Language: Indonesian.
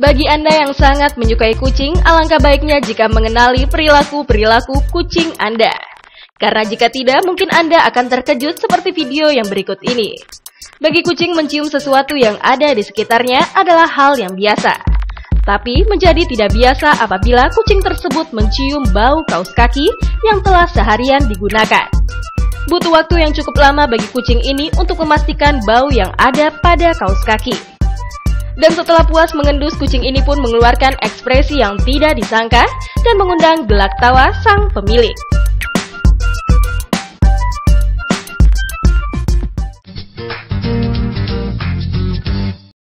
Bagi Anda yang sangat menyukai kucing, alangkah baiknya jika mengenali perilaku-perilaku kucing Anda. Karena jika tidak, mungkin Anda akan terkejut seperti video yang berikut ini. Bagi kucing mencium sesuatu yang ada di sekitarnya adalah hal yang biasa. Tapi menjadi tidak biasa apabila kucing tersebut mencium bau kaos kaki yang telah seharian digunakan. Butuh waktu yang cukup lama bagi kucing ini untuk memastikan bau yang ada pada kaos kaki. Dan setelah puas mengendus, kucing ini pun mengeluarkan ekspresi yang tidak disangka dan mengundang gelak tawa sang pemilik.